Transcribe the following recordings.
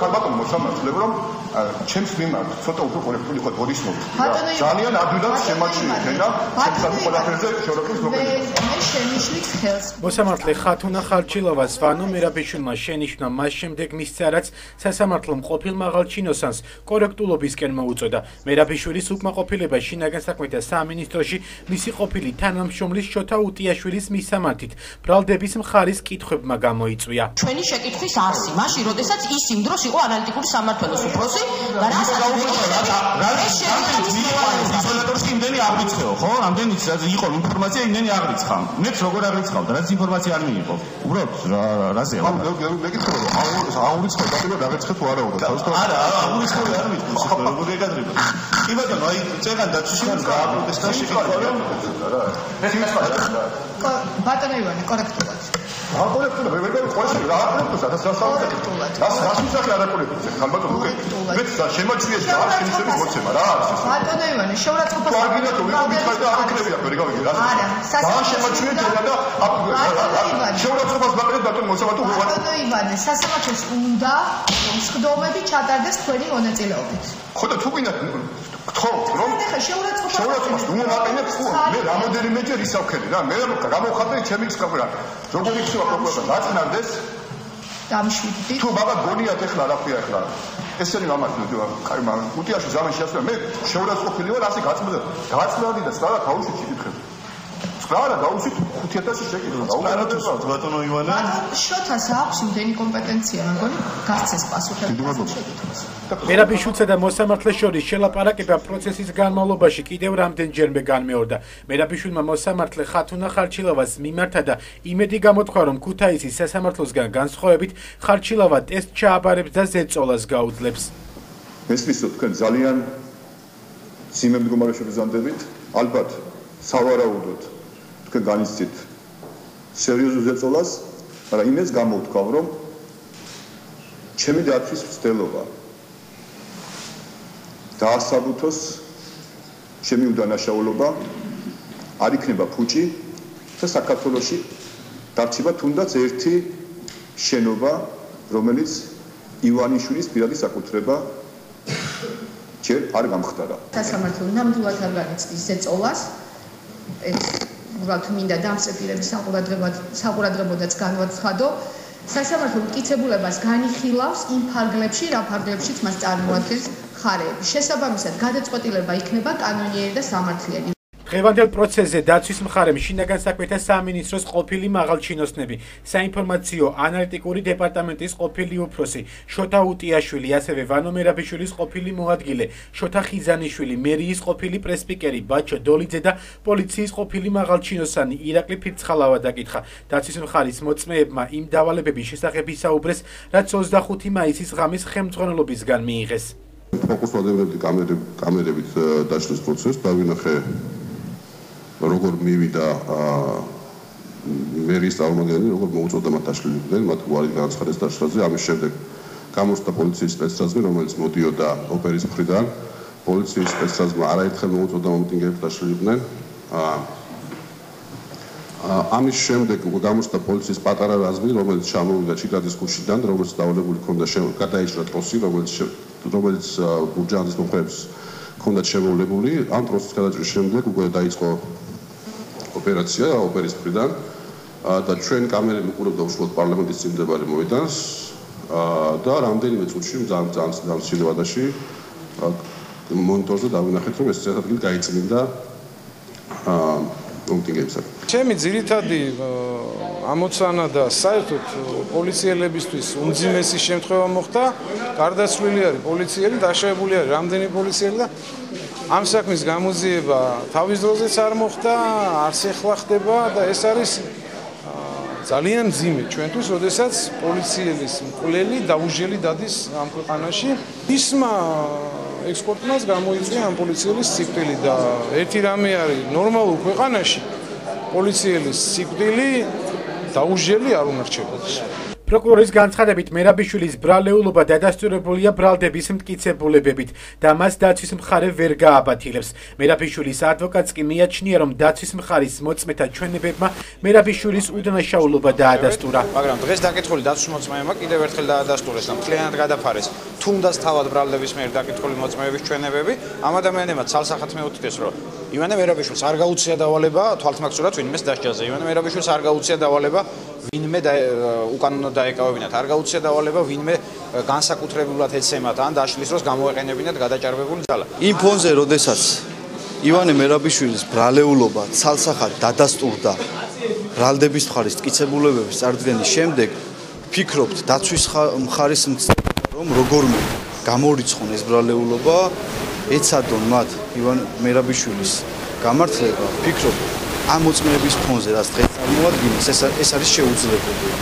ხალბატონ მოსამართლებ რომ ჩემს მიმართ ცოტა უფრო კოლექტივი ხო გორისმოთ ძალიან ადვილად შემაჩნიეთ და ჩემს ყველაფერზე შოროკის მოგეძებთ მე შემიშლით ხელს. მოსამართლე ხათუნა ხალჩილოვას ვანო მერაბიშვილმა შენიშნა მას შემდეგ მისცა რაც სასამართლომ ყოფილ მაღალჩინოსანს კორექტულობისკენ მოუწოდა მერაბიშვილის უკმაყოფილება შინაგან საქმეთა სამინისტროში მისი ყოფილი თანამშრომლის შოთა უტიაშვილის მისამართით ბრალდების მხარის კითხვებმა გამოიწვია. ჩვენი შეკითხვის არსი. მაშინ როდესაც ის იმ დროს იყო ანალიტიკური სამართლოს უფროსი და რა გაუწევდა რა ეს იზოლატორში იმდენი აღრიცხეო ხო? რამდენი იყო ინფორმაცია იმდენი აღრიცხა მეც როგორ აღრიცხავდა რაც ინფორმაცია არ მიიღო. უბრალოდ რაზე ხო მე გითხარ რომ აღრიცხავ და დაგეცხე თუ არა უბრალოდ არა არა აღრიცხავ არ მითქოს როგორ ეგადრება კი ბატონო აი წეგან დაცვაში გააპროტესტა შეკითხვა რომ რა ბატონო ივანე კორექტულად აკოლექტურა მე ვერგავი ყოველში რა აკოლექტურა და სასწაულზე რას რას მისახე არ აკოლექტურა ხალბატონ უკვე მე შემოჩვიე რა შემიშების მოცემა რა არის ეს? ბატონო ივანე შეურაცხყოფა კარგი და თუ ვიყო მითხარი და არ აკრებია ვერგავი რა არა სასწაულზე შემოჩვიე და შეურაცხყოფას მაყრეთ ბატონო მოცემა თუ ბატონო ივანე სასამართლოს უნდა მსხდომები ჩატარდეს თქვენი მონაწილეობით. ხო და თუ გინდა ხო რომ შეურაცხყოფა შეურაცხყოფას ნუ მაყენებ ხო მე რამოდენიმეჯერ ისავქენი რა მე გამოვხატე ჩემი სკაფრა როგორ იქნება პრობლემა დაწნარდეს დამშვიდდი. თუ ბაბა გონიათ ეხლა რა ქვია ეხლა? ესენი მამაც ნუ კაი მამ გუტიაში ზამაში ასვლა მე შეურაცხყოფილი ვარ ასე გაწმდა გაწმდა და სწორად თავში ჩიკითხები რა გაუსით 5000 შეკითხვა გაუკეთებთ ბატონო ივანე? შოთას აქვს იმდენი კომპეტენცია მეგონი გასცეს პასუხები მერაბიშუცა და მოსამართლე შორის შელაპარაკება პროცესის განმავლობაში კიდევ რამდენჯერმე განმეორდა. მერაბიშულმა მოსამართლე ხათუნა ხარჩილავას მიმართა და იმედი გამოთქვა რომ ქუთაისის სასამართლოსგან განსხვავებით ხარჩილავა ტესტ ჩააბარებს და ზეწოლას გაუძლებს. მესმისო თქვენ ძალიან სიმემ მდგომარეობაში ბრძანდებით ალბათ სავარაუდოდ თქვენ განიცდით სერიოზულ ზეწოლას, მაგრამ იმეს გამოვთქვავ, რომ ჩემი დაცვის მცდელობა დაასაბუთოს ჩემი უდანაშაულობა არ იქნება ფუჭი და საქართველოსი დარჩება თუნდაც ერთი შენობა, რომელიც ივანიშვილის პირადი საკუთრება ჯერ არ გამხდარა. სასამართლო ნამდვილად არ განიცდის ზეწოლას. ეს უბრალოდ მინდა დამსწრებილების საყურადღებოდ საყურადღებოდაც განვაცხადო სასამართლო მტკიცებულებას განიხილავს იმ ფარგლებში რა ფარგლებშიც მას წარმოადგენს ხარეები შესაბამისად გადაწყვეტილება იქნება კანონიერი და სამართლიანი დღევანდელ პროცესზე დაცვის მხარემ შინაგან საქმეთა სამინისტროს ყოფილი მაღალჩინოსნები, საინფორმაციო ანალიტიკური დეპარტამენტის ყოფილი უფროსი შოთა უტიაშვილი, ასევე ვანო მერაბიშვილის ყოფილი მოადგილე შოთა ხიზანიშვილი, მერიის ყოფილი პრესპიკერი ბაჩო დოლიძე და პოლიციის ყოფილი მაღალჩინოსანი ირაკლი ფირცხალავა დაკითხა. დაცვის მხარის მოწმეებმა იმ დავალებების შესახებ ისაუბრეს, რაც 25 მაისის ღამის ხელმძღვანელობისგან მიიღეს. ფოკუს ვადებდი კამერებით კამერებით დაშლის პროცესს დავინახე როგორ მივიდა მერის წარმომადგენელი, როგორ მოუწოდა მათ დაშლილიდნენ, მათ უარი განაცხადეს დაშლაზე, ამის შემდეგ გამოსცა პოლიციის სპეცრაზმი, რომელიც მოდიოდა ოპერის მხრიდან. პოლიციის სპეცრაზმა არაერთხელ მოუწოდა მომიტინგეებს დაშლილიდნენ. ამის შემდეგ გამოსცა პოლიციის პატარა რაზმი, რომელიც ჩამოვიდა ჩიკადის ქუჩიდან, რომელიც დავალებული ჰქონდა გადაიჭრა ტროსი, რომელიც რომელიც ბურჯანის მომხრეებს ჰქონდა შემოვლებული. ამ ტროსის გადაჭრის შემდეგ უკვე დაიწყო ოპერაცია ოპერის მხრიდან და ჩვენ კამერები უყურებდა უშუალოდ პარლამენტის წინ მდებარე მოედანს და რამდენიმე წუთში ძალიან ძალიან ძალიან სილვადაში მონიტორზე დავინახეთ რომ ეს ცეთადილი გაიწმინდა პუნქტებსა. ჩემი ძირითადი ამოცანა და საერთოდ პოლიციელებისთვის უმძიმესი შემთხვევა მოხდა. გარდაცვლილი არის პოლიციელი, დაშავებული არის რამდენი პოლიციელი და ამ საქმის გამოძიება თავის დროზეც არ მოხდა, არც ეხლა ხდება და ეს არის ძალიან ძიმე ჩვენთვის, როდესაც პოლიციელის მკვლელი დაუჟელი დადის ამ ქვეყანაში. ისმა ექსპორტმას გამოიწვია ამ პოლიციელის სიკვდილი და ერთი რამე არის ნორმალურ ქვეყანაში პოლიციელის სიკვდილი დაუჟელი არ უნდა რჩებოდეს. პროკურორის განცხადებით მერაბიშვილის ბრალეულობა დადასტურებულია ბრალდების მტკიცებულებებით და მას დაცვის მხარე ვერ გააბათილებს. მერაბიშვილის ადვოკატს კი მიაჩნია, რომ დაცვის მხარის მოწმეთა ჩვენებებმა მერაბიშვილის უდანაშაულობა დაადასტურა. მაგრამ დღეს დაკითხული დაცვის მოწმეებმა კიდევ ერთხელ დაადასტურეს და მთლიანად გადაფარეს თუნდაც თავად ბრალდების მიერ დაკითხული მოწმეების ჩვენებები. ამ ადამიანებმა ცალსახად მეუთითეს, რომ ივანე მერაბიშვილს არ გაუწია დავალება თვალთმაქცურად ვინმეს დასჯაზე. ივანე მერაბიშვილს არ გაუწია დავალება ვინმე უკანონო დაეკავებინათ. არ გაუწია დავალება ვინმე განსაკუთრებულად ეცემათ ან დაშლის დროს გამოეყენებინათ გადაჭარბებული ძალა. იმ ფონზე, როდესაც ივანე მერაბიშვილის ბრალეულობა ცალსახად დადასტურდა ბრალდების მხარის ტკიცებულებების წარდგენის შემდეგ, ფიქრობთ დაცვის მხარის რომ როგორმე გამორიცხონ ეს ბრალეულობა, ეცადონ მათ ივან მერაბიშვილის გამართლება, ფიქრობთ ამ მოწმეების ფონზე რაც დღეს წარმოადგენს ეს ეს არის შეუძლებელი.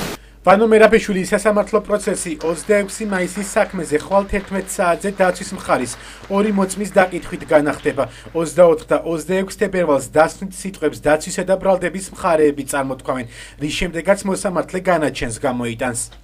ვანო მერაბიშვილის სასამართლო პროცესი 26 მაისის საქმეზე ხვალ 11 საათზე დაცვის მხარის ორი მოწმის დაკითხვით განახდება. 24 და 26 თებერვალს დასნით სიტყვებს დაცვისა და ბრალდების მხარეები წარმოთქვამენ, რის შემდეგაც მოსამართლე განაჩენს გამოიტანს.